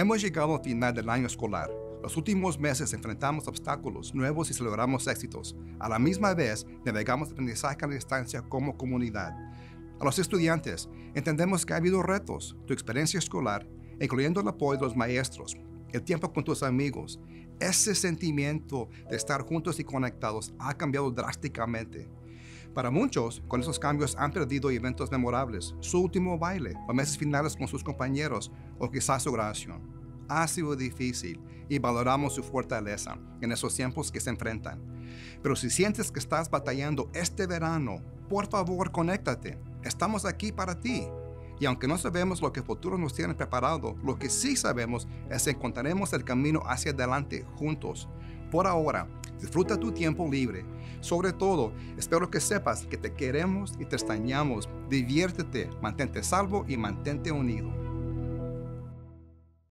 Hemos llegado al final del año escolar. Los últimos meses enfrentamos obstáculos nuevos y celebramos éxitos. A la misma vez, navegamos aprendizaje a la distancia como comunidad. A los estudiantes, entendemos que ha habido retos. Tu experiencia escolar, incluyendo el apoyo de los maestros, el tiempo con tus amigos, ese sentimiento de estar juntos y conectados ha cambiado drásticamente. Para muchos, con esos cambios han perdido eventos memorables, su último baile, o meses finales con sus compañeros, o quizás su graduación. Ha sido difícil y valoramos su fortaleza en esos tiempos que se enfrentan. Pero si sientes que estás batallando este verano, por favor, conéctate. Estamos aquí para ti. Y aunque no sabemos lo que el futuro nos tiene preparado, lo que sí sabemos es que encontraremos el camino hacia adelante juntos. Por ahora, disfruta tu tiempo libre. Sobre todo, espero que sepas que te queremos y te extrañamos. Diviértete, mantente salvo y mantente unido.